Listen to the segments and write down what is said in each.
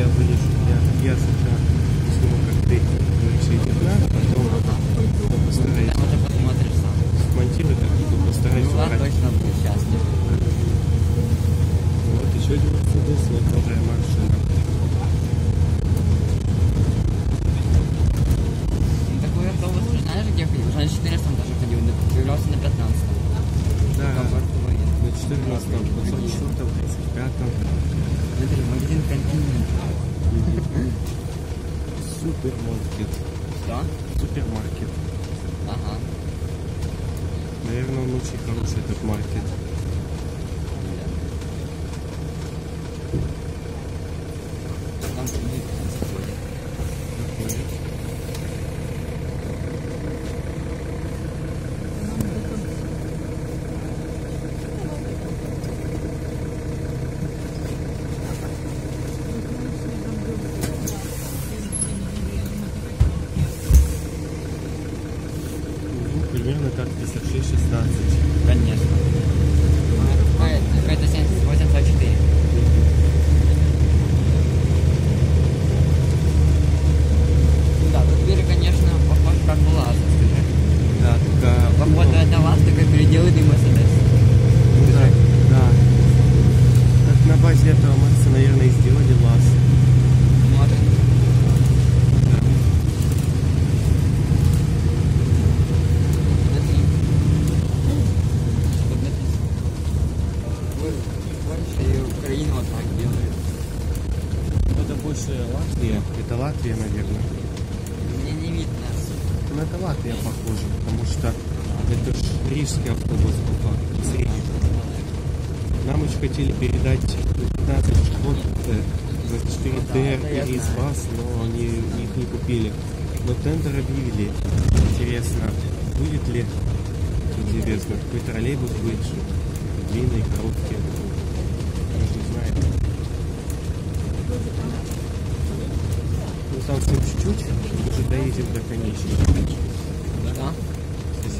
я вылезу для ясоча и сниму коктейль все дела, потом постараюсь. Ты посмотришь сам. Смонтируй а ну, так, и постараюсь ну, ладно, точно будет счастлив. Вот еще один Мерседес, но тоже машина. Такой автобус, знаешь, где ходил? Уже на 400 даже ходил, появлялся на 15. 14, 24, 35. Смотри, магазин континент. Супермаркет. Да? Супермаркет. Ага. Наверное, он очень хороший этот маркет. Примерно как 56-16. Конечно. Какая-то 84. Да, тут дверь, конечно, похож как глаз, скажи. Да, такая... Походу это вас только переделает и Мерседес. Да, да. Так на базе этого Мерса, наверное, и сделали лаз. Может. Смотри. Что написано? Ой, Польша и Украина вот так делают. Это больше Латвия. Это Латвия, наверное. Мне не видно. Латвия похоже, потому что это ж рижский автобус по средний. Нам очень хотели передать 15 вот, э, 24 Да, это я ТР из знаю. вас, но они их не купили. Но тендер объявили. Интересно, будет ли, интересно, какой троллейбус будет же? Длинный, короткий. Мы же не знаем. Ну, там всем чуть-чуть, мы уже доедем до конечной.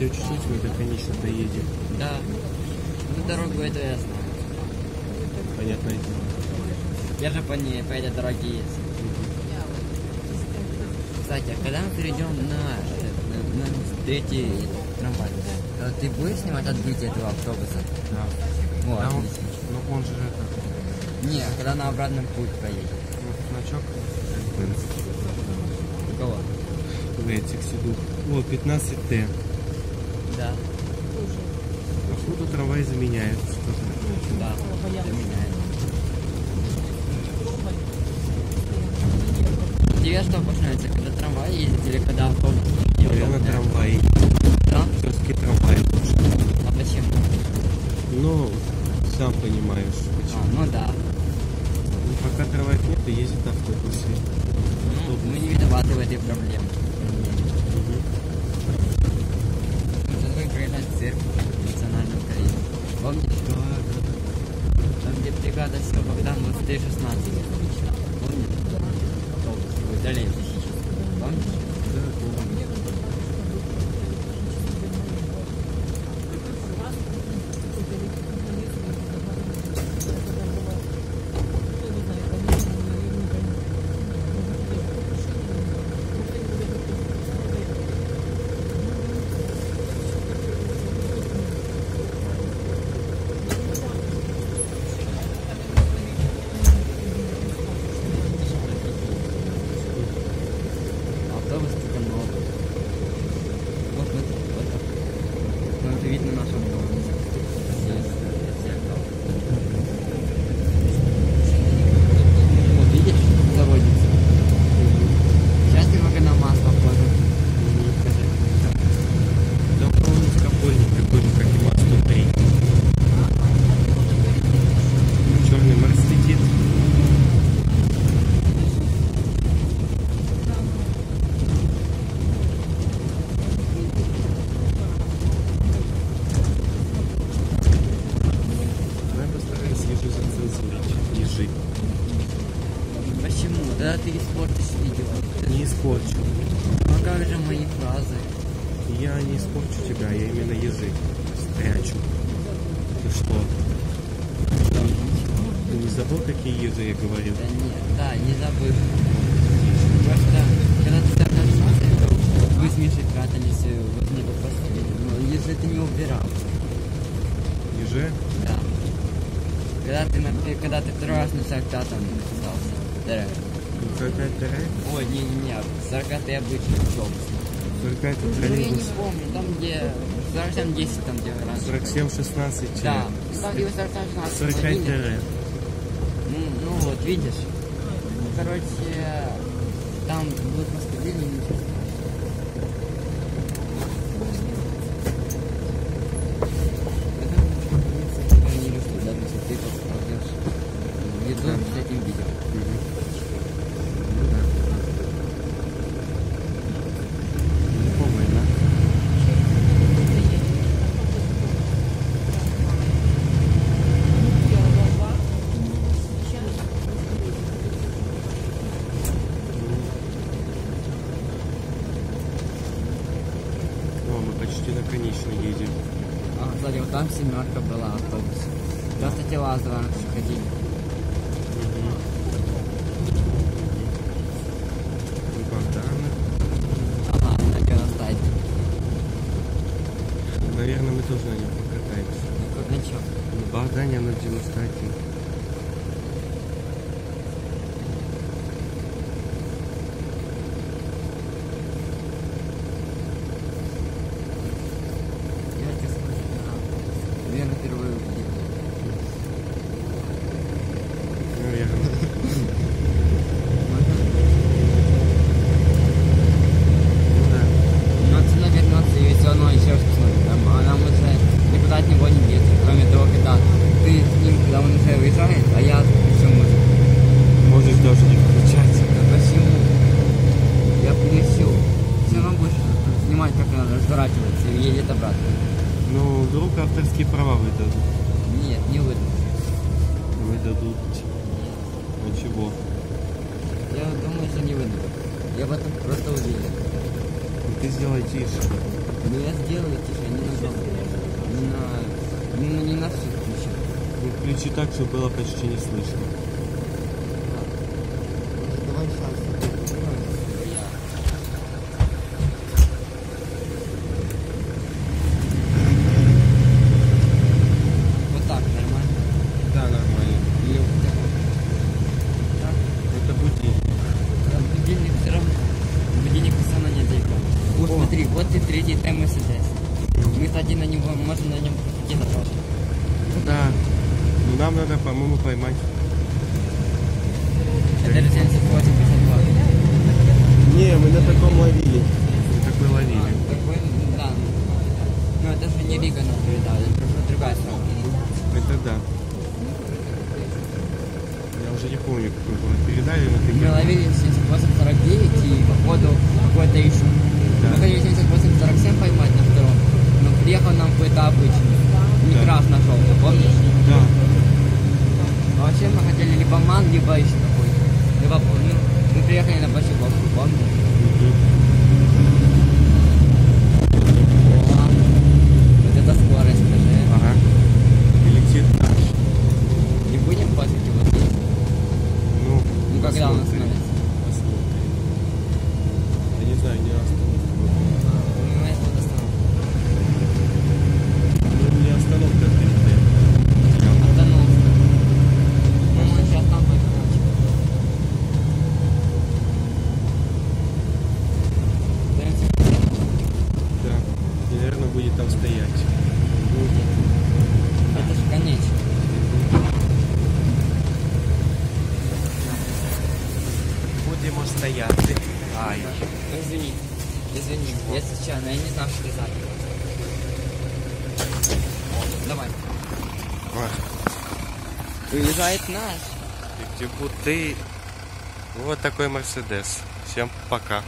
Если чуть-чуть, мы до конечно доедем. Да. Ну, дорогу это я знаю. Понятное дело. Я же по ней, по этой дороге ездил. Кстати, а когда мы перейдем на, на, на третий трамвай, то ты будешь снимать отбытие этого автобуса? Да. Вот, Да, он, ну он же это, Не, а когда на обратном путь поедет. ну, значок. У кого? В этих сидут. О, 15Т. Да. Походу трамвай заменяет что-то. Да. Меня. Тебе что больше нравится, когда трамвай ездит или когда автобус? Наверное, трамвай. Да? Все-таки трамвай лучше. А почему? Ну, сам понимаешь, А, почему. ну да. Ну, пока трамваев нет, то ездят автобусы. Ну, мы не виноваты в этой проблеме. Не испорчу. А как же мои фразы? Я не испорчу тебя, я именно язык спрячу. Ты что? Да. Ты не забыл, какие языки я говорил? Да нет, да, не забыл. Просто, когда ты тогда смотрел, вы с Мишей катались возле попросили, но язык ты не убирал. Еже? Да. Когда ты, когда ты второй раз на сектатом написался, Да. 45 тарель? Ой, не-не-не, 40 я обычный автобус. 45 Ну, я не помню, там где 47, 10, там где раз. 47, 16, через. Да, там где 47, 16. 45 тарель. Ну, ну вот, видишь. Короче, там будут поступили, ничего. Семерка была автобус. Туда, кстати, Лазова ходили. Богдана. Ага, на. Наверное, мы тоже на нем покатаемся. Ну, как на чем? На Богдане на 91. Я тебе скажу, да. Наверное, впервые увидел. Наверное. Ну да. Но цена вернется и все равно еще раз посмотрим. Там, а нам уже никуда от него не деться, кроме того, когда ты с ним, когда он уже уезжает, а я все может. Можешь даже не включать. Да почему? Я принесу. Все равно будешь снимать, как она разворачивается и едет обратно. Ну, вдруг авторские права выдадут. Нет, не выйду. Выдадут. А чего? Я думаю, что не выйду. Я в этом просто уверен. Ну, ты сделай тише. Но я сделаю тише, не на громко. Не на... На, не на всю включу. Ну, включи так, чтобы было почти не слышно. Давай шанс. Я. Вот так, нормально. Да, нормально. Или вот так. Так. Это будильник. А Будильник все равно. Будильник все равно нет далеко. Вот О. смотри, вот и третий МСДС. Кстати, на него, можем на нем где-то тоже. Да. Ну, нам надо, по-моему, поймать. Это 7852. Не, мы на таком ловили. Такой ловили. Такой, да. Но это же не Рига нам передал, это просто другая страна. Это да. Я уже не помню, какой был. Передали, но ты Мы ловили 7849 и походу какой-то еще. Мы хотели 7847 поймать приехал нам какой-то обычный. Не Да. красно-желтый, помнишь? Да. А вообще мы хотели либо ман, либо еще какой-то. Либо, ну, мы приехали на Бочаговку, помнишь? О, вот это скорость, скажи. Ага. И летит дальше. Не будем пасить его здесь? Ну, Ну когда он посмотрим. остановится? Посмотрим. Я не знаю, не остановка. Ну, это вот остановка. Ну, не остановка, а перед Остановка. Ну, мы сейчас там будет короче. Да. И, наверное, будет там стоять. Будет. Это же конечно. Будемо стояти. Ай. Извини. Извини. Я случайно, я не знал, что ты. Давай. Уезжает наш. Ты. Вот такой Мерседес. Всем пока.